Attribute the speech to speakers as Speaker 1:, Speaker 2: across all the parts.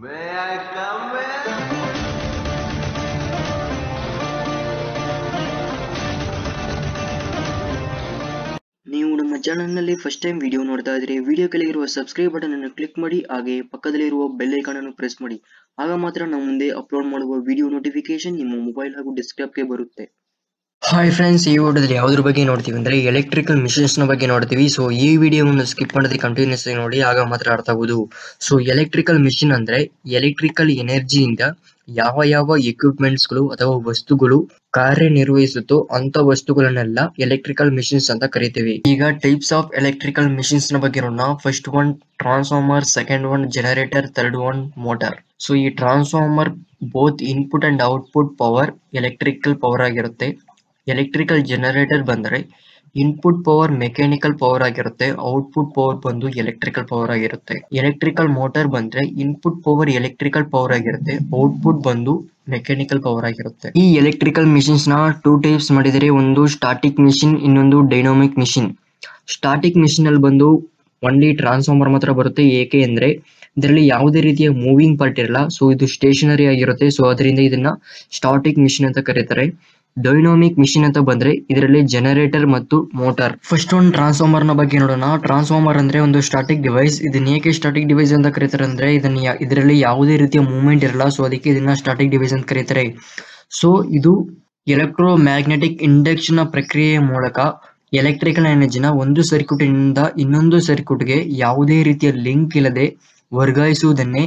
Speaker 1: ನೀವು ನಮ್ಮ ಚಾನಲ್ನಲ್ಲಿ ಫಸ್ಟ್ ಟೈಮ್ ವಿಡಿಯೋ ನೋಡ್ತಾ ಇದ್ರೆ ವಿಡಿಯೋ ಕೆಳಗಿರುವ ಸಬ್ಸ್ಕ್ರೈಬ್ ಬಟನ್ ಅನ್ನು ಕ್ಲಿಕ್ ಮಾಡಿ, ಹಾಗೆ ಪಕ್ಕದಲ್ಲಿರುವ ಬೆಲ್ ಐಕಾನ್ ಅನ್ನು ಪ್ರೆಸ್ ಮಾಡಿ. ಆಗ ಮಾತ್ರ ನಾವು ಮುಂದೆ ಅಪ್ಲೋಡ್ ಮಾಡುವ ವಿಡಿಯೋ ನೋಟಿಫಿಕೇಶನ್ ನಿಮ್ಮ ಮೊಬೈಲ್ ಹಾಗೂ ಡೆಸ್ಕ್ಟಾಪ್ಗೆ ಬರುತ್ತೆ. ಹಾಯ್ ಫ್ರೆಂಡ್ಸ್ ಈ ವಿಡಿಯೋದಲ್ಲಿ ಯಾವ್ದ್ರ ಬಗ್ಗೆ ನೋಡ್ತೀವಿ ಅಂದ್ರೆ ಎಲೆಕ್ಟ್ರಿಕಲ್ ಮಿಷಿನ್ಸ್ನ ಬಗ್ಗೆ ನೋಡ್ತೀವಿ. ಸೊ ಈ ವಿಡಿಯೋವನ್ನು ಸ್ಕಿಪ್ ಮಾಡಿದ್ರೆ ಕಂಟಿನ್ಯೂಸ್ ಆಗಿ ನೋಡಿ, ಆಗ ಮಾತ್ರ ಅರ್ಥ ಆಗುದು. ಸೊ ಎಲೆಕ್ಟ್ರಿಕಲ್ ಮಿಷಿನ್ ಅಂದ್ರೆ ಎಲೆಕ್ಟ್ರಿಕಲ್ ಎನರ್ಜಿಯಿಂದ ಯಾವ ಯಾವ ಎಕ್ವಿಪ್ಮೆಂಟ್ಸ್ಗಳು ಅಥವಾ ವಸ್ತುಗಳು ಕಾರ್ಯನಿರ್ವಹಿಸುತ್ತೋ ಅಂತ ವಸ್ತುಗಳನ್ನೆಲ್ಲ ಎಲೆಕ್ಟ್ರಿಕಲ್ ಮಿಷಿನ್ಸ್ ಅಂತ ಕರಿತೀವಿ. ಈಗ ಟೈಪ್ಸ್ ಆಫ್ ಎಲೆಕ್ಟ್ರಿಕಲ್ ಮಿಷಿನ್ಸ್ನ ಬಗ್ಗೆ ನೋಡೋಣ. First one transformer second one generator third one motor so ಈ transformer both input and output power electrical power ಆಗಿರುತ್ತೆ. ಎಲೆಕ್ಟ್ರಿಕಲ್ ಜನರೇಟರ್ ಬಂದರೆ ಇನ್ಪುಟ್ ಪವರ್ ಮೆಕ್ಯಾನಿಕಲ್ ಪವರ್ ಆಗಿರುತ್ತೆ, ಔಟ್ಪುಟ್ ಪವರ್ ಬಂದು ಎಲೆಕ್ಟ್ರಿಕಲ್ ಪವರ್ ಆಗಿರುತ್ತೆ. Electrical motor ಬಂದ್ರೆ ಇನ್ಪುಟ್ ಪವರ್ ಎಲೆಕ್ಟ್ರಿಕಲ್ ಪವರ್ ಆಗಿರುತ್ತೆ, output ಬಂದು mechanical power ಆಗಿರುತ್ತೆ. ಈ ಎಲೆಕ್ಟ್ರಿಕಲ್ ಮಿಷಿನ್ಸ್ನ ಟೂ ಟೈಪ್ಸ್ ಮಾಡಿದರೆ, ಒಂದು ಸ್ಟಾಟಿಕ್ ಮಿಷಿನ್, ಇನ್ನೊಂದು ಡೈನಾಮಿಕ್ ಮಿಷಿನ್. ಸ್ಟಾಟಿಕ್ ಮಿಷಿನ್ ಅಲ್ಲಿ ಬಂದು ಒನ್ಲಿ ಟ್ರಾನ್ಸ್ಫಾರ್ಮರ್ ಮಾತ್ರ ಬರುತ್ತೆ. ಏಕೆ ಅಂದ್ರೆ, ಇದರಲ್ಲಿ ಯಾವುದೇ ರೀತಿಯ ಮೂವಿಂಗ್ ಪಾರ್ಟ್ ಇರಲ್ಲ. ಸೊ ಇದು ಸ್ಟೇಷನರಿ ಆಗಿರುತ್ತೆ. ಸೊ ಅದರಿಂದ ಇದನ್ನ ಸ್ಟಾಟಿಕ್ ಮಿಷಿನ್ ಅಂತ ಕರೀತಾರೆ. ಡೈನಾಮಿಕ್ ಮಿಷಿನ್ ಅಂತ ಬಂದ್ರೆ ಇದರಲ್ಲಿ ಜನರೇಟರ್ ಮತ್ತು ಮೋಟಾರ್. ಫಸ್ಟ್ ಒಂದು ಟ್ರಾನ್ಸ್ಫಾರ್ಮರ್ನ ಬಗ್ಗೆ ನೋಡೋಣ. ಟ್ರಾನ್ಸ್ಫಾರ್ಮರ್ ಅಂದ್ರೆ ಒಂದು ಸ್ಟಾಟಿಕ್ ಡಿವೈಸ್ ಇದನ್ನ ಏಕೆ ಸ್ಟಾಟಿಕ್ ಡಿವೈಸ್ ಅಂತ ಕರೀತಾರೆ ಅಂದ್ರೆ ಇದನ್ನ ಇದರಲ್ಲಿ ಯಾವುದೇ ರೀತಿಯ ಮೂವ್ಮೆಂಟ್ ಇರಲ್ಲ. ಸೊ ಅದಕ್ಕೆ ಇದನ್ನ ಸ್ಟಾಟಿಕ್ ಡಿವೈಸ್ ಅಂತ ಕರೀತಾರೆ. ಸೊ ಇದು ಎಲೆಕ್ಟ್ರೋ ಮ್ಯಾಗ್ನೆಟಿಕ್ ಇಂಡಕ್ಷನ್ ಪ್ರಕ್ರಿಯೆಯ ಮೂಲಕ ಎಲೆಕ್ಟ್ರಿಕಲ್ ಎನರ್ಜಿನ ಒಂದು ಸರ್ಕ್ಯೂಟ್ ಇಂದ ಇನ್ನೊಂದು ಸರ್ಕ್ಯೂಟ್ಗೆ ಯಾವುದೇ ರೀತಿಯ ಲಿಂಕ್ ಇಲ್ಲದೆ ವರ್ಗಾಯಿಸುವುದನ್ನೇ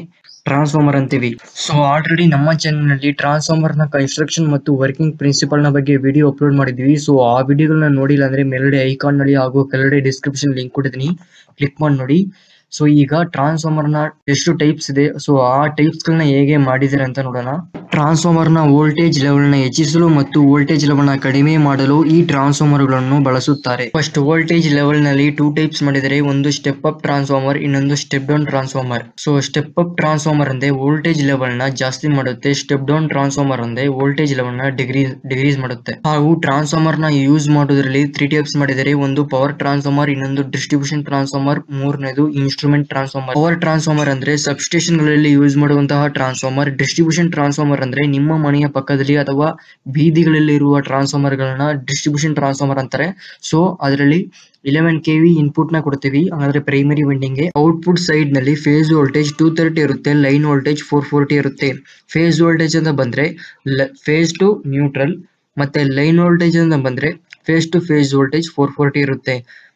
Speaker 1: ಟ್ರಾನ್ಸ್ಫಾರ್ಮರ್ ಅಂತೀವಿ. ಸೊ ಆಲ್ರೆಡಿ ನಮ್ಮ ಚಾನಲ್ನಲ್ಲಿ ಟ್ರಾನ್ಸ್ಫಾರ್ಮರ್ನ ಕನ್ಸ್ಟ್ರಕ್ಷನ್ ಮತ್ತು ವರ್ಕಿಂಗ್ ಪ್ರಿನ್ಸಿಪಲ್ನ ಬಗ್ಗೆ ವಿಡಿಯೋ ಅಪ್ಲೋಡ್ ಮಾಡಿದ್ವಿ. ಸೊ ಆ ವಿಡಿಯೋಗಳನ್ನ ನೋಡಿಲ್ಲ ಅಂದ್ರೆ ಮೇಲ್ಗಡೆ ಐಕಾನ್ನಲ್ಲಿ ಹಾಗೂ ಕೆಳಗಡೆ ಡಿಸ್ಕ್ರಿಪ್ಷನ್ ಲಿಂಕ್ ಕೊಟ್ಟಿದ್ದೀನಿ. ಕ್ಲಿಕ್ ಮಾಡಿ ನೋಡಿ. ಸೊ ಈಗ ಟ್ರಾನ್ಸ್ಫಾರ್ಮರ್ನ ಎಷ್ಟು ಟೈಪ್ಸ್ ಇದೆ? ಸೊ ಆ ಟೈಪ್ಸ್ ಗಳನ್ನ ಹೇಗೆ ಮಾಡಿದ್ದಾರೆ ಅಂತ ನೋಡೋಣ. ಟ್ರಾನ್ಸ್ಫಾರ್ಮರ್ನ ವೋಲ್ಟೇಜ್ ಲೆವೆಲ್ನ ಹೆಚ್ಚಿಸಲು ಮತ್ತು ವೋಲ್ಟೇಜ್ ಲೆವೆಲ್ನ ಕಡಿಮೆ ಮಾಡಲು ಈ ಟ್ರಾನ್ಸ್ಫಾರ್ಮರ್ಗಳನ್ನು ಬಳಸುತ್ತಾರೆ. ಫಸ್ಟ್ ವೋಲ್ಟೇಜ್ ಲೆವೆಲ್ನಲ್ಲಿ ಟೂ ಟೈಪ್ಸ್ ಮಾಡಿದರೆ, ಒಂದು ಸ್ಟೆಪ್ ಅಪ್ ಟ್ರಾನ್ಸ್ಫಾರ್ಮರ್ ಇನ್ನೊಂದು step down transformer so step up transformer ಅಂದ್ರೆ ವೋಲ್ಟೇಜ್ ಲೆವೆಲ್ನ ಜಾಸ್ತಿ ಮಾಡುತ್ತೆ ಸ್ಟೆಪ್ ಡೌನ್ ಟ್ರಾನ್ಸ್ಫಾರ್ಮರ್ ಅಂದ್ರೆ ವೋಲ್ಟೇಜ್ ಲೆವೆಲ್ನ ಡಿಗ್ರಿ ಡಿಗ್ರೀಸ್ ಮಾಡುತ್ತೆ. ಹಾಗೂ ಟ್ರಾನ್ಸ್ಫಾರ್ಮರ್ನ ಯೂಸ್ ಮಾಡೋದ್ರಲ್ಲಿ ತ್ರೀ ಟೈಪ್ಸ್ ಮಾಡಿದರೆ, ಒಂದು ಪವರ್ ಟ್ರಾನ್ಸ್ಫಾರ್ಮರ್ ಇನ್ನೊಂದು ಡಿಸ್ಟ್ರಿಬ್ಯೂಷನ್ ಟ್ರಾನ್ಸ್ಫಾರ್ಮರ್ ಮೂರನೇದು ಇನ್ಸ್ಟ್ರೂಮೆಂಟ್ ಟ್ರಾನ್ಸ್ಫಾರ್ಮರ್ ಪವರ್ ಟ್ರಾನ್ಸ್ಫಾರ್ಮರ್ ಅಂದ್ರೆ ಸಬ್ಸ್ಟೇಷನ್ಗಳಲ್ಲಿ ಯೂಸ್ ಮಾಡುವಂತಹ ಟ್ರಾನ್ಸ್ಫಾರ್ಮರ್ ಡಿಸ್ಟ್ರಿಬ್ಯೂಷನ್ ಟ್ರಾನ್ಸ್ಫಾರ್ಮರ್ ಅಂದ್ರೆ ನಿಮ್ಮ ಮನೆಯ ಪಕ್ಕದಲ್ಲಿ ಅಥವಾ ಬೀದಿಗಳಲ್ಲಿ ಇರುವ ಟ್ರಾನ್ಸ್ಫಾರ್ಮರ್ ಗಳನ್ನ ಡಿಸ್ಟ್ರಿಬ್ಯೂಷನ್ ಟ್ರಾನ್ಸ್ಫಾರ್ಮರ್ ಅಂತಾರೆ. ಸೊ ಅದರಲ್ಲಿ ಇಲೆವೆನ್ ಕೆ ವಿ ಇನ್ಪುಟ್ನ ಕೊಡ್ತೀವಿ. ಹಾಗಾದ್ರೆ ಪ್ರೈಮರಿ ವಿಂಡಿಂಗ್ಗೆ ಔಟ್ಪುಟ್ ಸೈಡ್ನಲ್ಲಿ ಫೇಸ್ ವೋಲ್ಟೇಜ್ ಟೂ ತರ್ಟಿ ಇರುತ್ತೆ ಲೈನ್ ವೋಲ್ಟೇಜ್ ಫೋರ್ ಫೋರ್ಟಿ ಇರುತ್ತೆ. ಫೇಸ್ ವೋಲ್ಟೇಜ್ ಅಂತ ಬಂದ್ರೆ ಫೇಸ್ ಟು ನ್ಯೂಟ್ರಲ್ ಮತ್ತೆ ಲೈನ್ ವೋಲ್ಟೇಜ್ ಅಂತ ಬಂದ್ರೆ phase to phase voltage four forty ಇರುತ್ತೆ.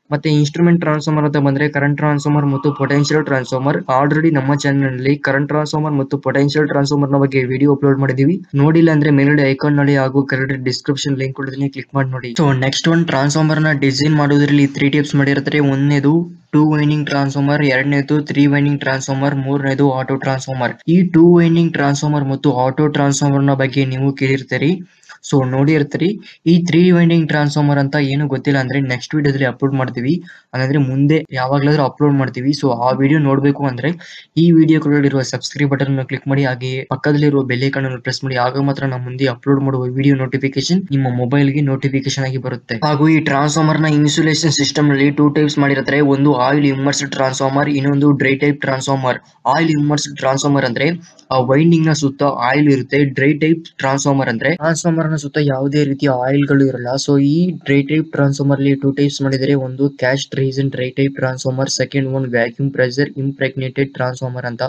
Speaker 1: ಮತ್ತೆ ಇನ್ಸ್ಟ್ರೂಮೆಂಟ್ ಟ್ರಾನ್ಸ್ಫಾರ್ಮರ್ ಅಂತ ಬಂದ್ರೆ ಕರೆಂಟ್ ಟ್ರಾನ್ಸ್ಫಾರ್ಮರ್ ಮತ್ತು ಪೊಟೆನ್ಶಿಯಲ್ ಟ್ರಾನ್ಸ್ಫಾರ್ಮರ್ ಆಲ್ರೆಡಿ ನಮ್ಮ ಚಾನೆಲ್ನಲ್ಲಿ ಕರೆಂಟ್ ಟ್ರಾನ್ಸ್ಫಾರ್ಮರ್ ಮತ್ತು ಪೊಟೆನ್ಶಿಯಲ್ ಟ್ರಾನ್ಸ್ಫಾರ್ಮರ್ನ ಬಗ್ಗೆ ವಿಡಿಯೋ ಅಪ್ಲೋಡ್ ಮಾಡಿದೀವಿ. ನೋಡಿಲ್ಲ ಅಂದ್ರೆ ಮೇಲ್ಗಡೆ ಐಕಾನ್ನಲ್ಲಿ ಹಾಗೂ ಕೆಳಗಡೆ ಡಿಸ್ಕ್ರಿಪ್ಷನ್ ಲಿಂಕ್ ಕೊಡ್ತೀನಿ ಕ್ಲಿಕ್ ಮಾಡಿ ನೋಡಿ. ಸೊ ನೆಕ್ಸ್ಟ್ ಒನ್ ಟ್ರಾನ್ಸ್ಫಾರ್ಮರ್ನ ಡಿಸೈನ್ ಮಾಡೋದ್ರಲ್ಲಿ ತ್ರೀ ಟೈಪ್ಸ್ ಮಾಡಿರ್ತಾರೆ. ಒಂದನೇದು ಟೂ ವೈನಿಂಗ್ ಟ್ರಾನ್ಸ್ಫಾರ್ಮರ್ ಎರಡನೇದು ತ್ರೀ ವೈನಿಂಗ್ ಟ್ರಾನ್ಸ್ಫಾರ್ಮರ್ ಮೂರನೇದು ಆಟೋ ಟ್ರಾನ್ಸ್ಫಾರ್ಮರ್ ಈ ಟೂ ವೈನಿಂಗ್ ಟ್ರಾನ್ಸ್ಫಾರ್ಮರ್ ಮತ್ತು ಆಟೋ ಟ್ರಾನ್ಸ್ಫಾರ್ಮರ್ನ ಬಗ್ಗೆ ನೀವು ಕೇಳಿರ್ತೀರಿ. ಸೊ ನೋಡಿರ್ತೀರಿ ಈ ತ್ರೀ ವೈಂಡಿಂಗ್ ಟ್ರಾನ್ಸ್ಫಾರ್ಮರ್ ಅಂತ ಏನು ಗೊತ್ತಿಲ್ಲ ಅಂದ್ರೆ ನೆಕ್ಸ್ಟ್ ವಿಡಿಯೋದಲ್ಲಿ ಅಪ್ಲೋಡ್ ಮಾಡ್ತೀವಿ. ಹಾಗಾದ್ರೆ ಮುಂದೆ ಯಾವಾಗ್ಲಾದ್ರೂ ಅಪ್ಲೋಡ್ ಮಾಡ್ತೀವಿ. ಸೊ ಆ ವಿಡಿಯೋ ನೋಡಬೇಕು ಅಂದ್ರೆ ಈ ವಿಡಿಯೋ ಕೂಡ ಸಬ್ಸ್ಕ್ರೈಬ್ ಬಟನ್ ಅನ್ನು ಕ್ಲಿಕ್ ಮಾಡಿ ಹಾಗೆ ಪಕ್ಕದಲ್ಲಿರುವ ಅನ್ನು ಪ್ರೆಸ್ ಮಾಡಿ, ಆಗ ಮಾತ್ರ ನಾವು ಮುಂದೆ ಅಪ್ಲೋಡ್ ಮಾಡುವ ವಿಡಿಯೋ ನೋಟಿಫಿಕೇಶನ್ ನಿಮ್ಮ ಮೊಬೈಲ್ಗೆ ನೋಟಿಫಿಕೇಶನ್ ಆಗಿ ಬರುತ್ತೆ. ಹಾಗೂ ಈ ಟ್ರಾನ್ಸ್ಫಾರ್ಮರ್ನ ಇನ್ಸುಲೇಷನ್ ಸಿಸ್ಟಮ್ನಲ್ಲಿ ಟೂ ಟೈಪ್ಸ್ ಮಾಡಿರ್ತಾರೆ. ಒಂದು ಆಯಿಲ್ ಇಮರ್ಸ್ ಟ್ರಾನ್ಸ್ಫಾರ್ಮರ್ ಇನ್ನೊಂದು dry type transformer oil immersed transformer ಅಂದ್ರೆ ಆ ವೈಂಡಿಂಗ್ನ ಸುತ್ತ ಆಯಿಲ್ ಇರುತ್ತೆ. ಡ್ರೈ ಟೈಪ್ ಟ್ರಾನ್ಸ್ಫಾರ್ಮರ್ ಅಂದ್ರೆ ಟ್ರಾನ್ಸ್ಫಾರ್ಮರ್ನ ಸುತ್ತ ಯಾವುದೇ ರೀತಿಯ ಆಯಿಲ್ಗಳು ಇರಲ್ಲ. ಸೊ ಈ ಡ್ರೈ ಟೈಪ್ ಟ್ರಾನ್ಸ್ಫಾರ್ಮರ್ ಅಲ್ಲಿ ಟೂ ಟೈಪ್ಸ್ ಮಾಡಿದರೆ, ಒಂದು cast resin dry type transformer second one vacuum pressure impregnated transformer ಅಂತ.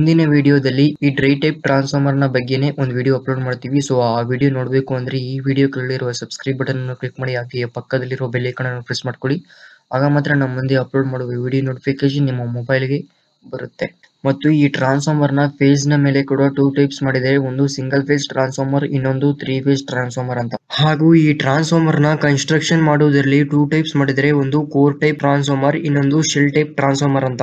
Speaker 1: ಮುಂದಿನ ವಿಡಿಯೋದಲ್ಲಿ ಈ ಡ್ರೈ ಟೈಪ್ ಟ್ರಾನ್ಸ್ಫಾರ್ಮರ್ನ ಬಗ್ಗೆನೇ ಒಂದು ವಿಡಿಯೋ ಅಪ್ಲೋಡ್ ಮಾಡ್ತೀವಿ. ಸೊ ಆ ವಿಡಿಯೋ ನೋಡಬೇಕು ಅಂದ್ರೆ ಈ ವಿಡಿಯೋ ಕೆಳಗಿರುವ ಸಬ್ಸ್ಕ್ರೈಬ್ ಬಟನ್ ಅನ್ನು ಕ್ಲಿಕ್ ಮಾಡಿ ಹಾಗೆ ಪಕ್ಕದಲ್ಲಿರುವ ಬೆಲ್ ಐಕಾನ್ ಅನ್ನು ಪ್ರೆಸ್ ಮಾಡ್ಕೊಳ್ಳಿ. ಆಗ ಮಾತ್ರ ನಮ್ಮ ಮುಂದೆ ಅಪ್ಲೋಡ್ ಮಾಡುವ ವಿಡಿಯೋ ನೋಟಿಫಿಕೇಶನ್ ನಿಮ್ಮ ಮೊಬೈಲ್ಗೆ ಬರುತ್ತೆ. ಮತ್ತು ಈ ಟ್ರಾನ್ಸ್ಫಾರ್ಮರ್ನ ಫೇಸ್ನ ಮೇಲೆ ಕೂಡ ಟೂ ಟೈಪ್ಸ್ ಮಾಡಿದೆ ಒಂದು ಸಿಂಗಲ್ ಫೇಸ್ ಟ್ರಾನ್ಸ್ಫಾರ್ಮರ್ ಇನ್ನೊಂದು ತ್ರೀ ಫೇಸ್ ಟ್ರಾನ್ಸ್ಫಾರ್ಮರ್ ಅಂತ. ಹಾಗೂ ಈ ಟ್ರಾನ್ಸ್ಫಾರ್ಮರ್ನ ಕನ್ಸ್ಟ್ರಕ್ಷನ್ ಮಾಡುವುದರಲ್ಲಿ ಟೂ ಟೈಪ್ಸ್ ಮಾಡಿದರೆ ಒಂದು ಕೋರ್ ಟೈಪ್ ಟ್ರಾನ್ಸ್ಫಾರ್ಮರ್ ಇನ್ನೊಂದು ಶೆಲ್ ಟೈಪ್ ಟ್ರಾನ್ಸ್ಫಾರ್ಮರ್ ಅಂತ.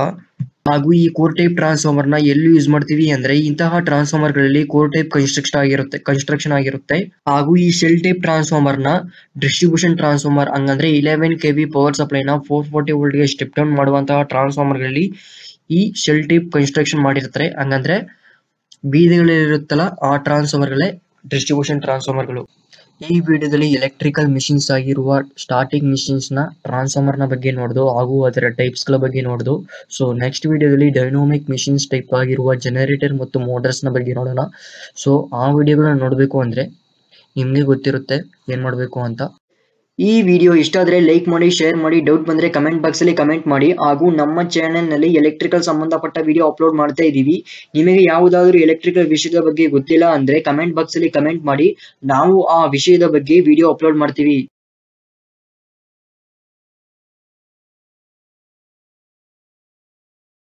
Speaker 1: ಹಾಗೂ ಈ ಕೋರ್ ಟೈಪ್ ಟ್ರಾನ್ಸ್ಫಾರ್ಮರ್ನ ಎಲ್ಲಿ ಯೂಸ್ ಮಾಡ್ತೀವಿ ಅಂದ್ರೆ ಇಂತಹ ಟ್ರಾನ್ಸ್ಫಾರ್ಮರ್ಗಳಲ್ಲಿ ಕೋರ್ ಟೈಪ್ ಕನ್ಸ್ಟ್ರಕ್ಷನ್ ಆಗಿರುತ್ತೆ ಕನ್ಸ್ಟ್ರಕ್ಷನ್ ಆಗಿರುತ್ತೆ. ಹಾಗೂ ಈ ಶೆಲ್ ಟೈಪ್ ಟ್ರಾನ್ಸ್ಫಾರ್ಮರ್ನ ಡಿಸ್ಟ್ರಿಬ್ಯೂಷನ್ ಟ್ರಾನ್ಸ್ಫಾರ್ಮರ್ ಹಂಗಂದ್ರೆ eleven K V power supply ನ ಫೋರ್ ಫೋರ್ಟಿ ವೋಲ್ಟ್ಗೆ ಸ್ಟೆಪ್ ಡೌನ್ ಮಾಡುವಂತಹ ಟ್ರಾನ್ಸ್ಫಾರ್ಮರ್ಗಳಲ್ಲಿ ಈ ಶೆಲ್ ಟೈಪ್ ಕನ್ಸ್ಟ್ರಕ್ಷನ್ ಮಾಡಿರ್ತಾರೆ. ಹಂಗಂದ್ರೆ ಬೀದಿಗಳಿರುತ್ತಲ್ಲ ಆ ಟ್ರಾನ್ಸ್ಫಾರ್ಮರ್ ಗಳೇ ಡಿಸ್ಟ್ರಿಬ್ಯೂಷನ್ ಟ್ರಾನ್ಸ್ಫಾರ್ಮರ್ಗಳು ಈ ವಿಡಿಯೋದಲ್ಲಿ ಎಲೆಕ್ಟ್ರಿಕಲ್ ಮಿಷಿನ್ಸ್ ಆಗಿರುವ ಸ್ಟಾರ್ಟಿಂಗ್ ಮಿಷಿನ್ಸ್ನ ಟ್ರಾನ್ಸ್ಫಾರ್ಮರ್ನ ಬಗ್ಗೆ ನೋಡ್ದು, ಹಾಗೂ ಅದರ ಟೈಪ್ಸ್ಗಳ ಬಗ್ಗೆ ನೋಡ್ದು. ಸೊ ನೆಕ್ಸ್ಟ್ ವಿಡಿಯೋದಲ್ಲಿ ಡೈನಾಮಿಕ್ ಮಿಷಿನ್ಸ್ ಟೈಪ್ ಆಗಿರುವ ಜನರೇಟರ್ ಮತ್ತು ಮೋಟರ್ಸ್ನ ಬಗ್ಗೆ ನೋಡೋಣ. ಸೊ ಆ ವಿಡಿಯೋಗಳನ್ನ ನೋಡಬೇಕು ಅಂದ್ರೆ ನಿಮ್ಗೆ ಗೊತ್ತಿರುತ್ತೆ ಏನ್ ಮಾಡಬೇಕು ಅಂತ. ಈ ವಿಡಿಯೋ ಇಷ್ಟ ಆದರೆ ಲೈಕ್ ಮಾಡಿ ಶೇರ್ ಮಾಡಿ ಡೌಟ್ ಬಂದರೆ ಕಮೆಂಟ್ ಬಾಕ್ಸಲ್ಲಿ ಕಮೆಂಟ್ ಮಾಡಿ. ಹಾಗೂ ನಮ್ಮ ಚಾನೆಲ್ನಲ್ಲಿ ಎಲೆಕ್ಟ್ರಿಕಲ್ ಸಂಬಂಧಪಟ್ಟ ವಿಡಿಯೋ ಅಪ್ಲೋಡ್ ಮಾಡ್ತಾ ಇದ್ದೀವಿ. ನಿಮಗೆ ಯಾವುದಾದ್ರೂ ಎಲೆಕ್ಟ್ರಿಕಲ್ ವಿಷಯದ ಬಗ್ಗೆ ಗೊತ್ತಿಲ್ಲ ಅಂದರೆ ಕಮೆಂಟ್ ಬಾಕ್ಸಲ್ಲಿ ಕಮೆಂಟ್ ಮಾಡಿ. ನಾವು ಆ ವಿಷಯದ ಬಗ್ಗೆ ವಿಡಿಯೋ ಅಪ್ಲೋಡ್ ಮಾಡ್ತೀವಿ.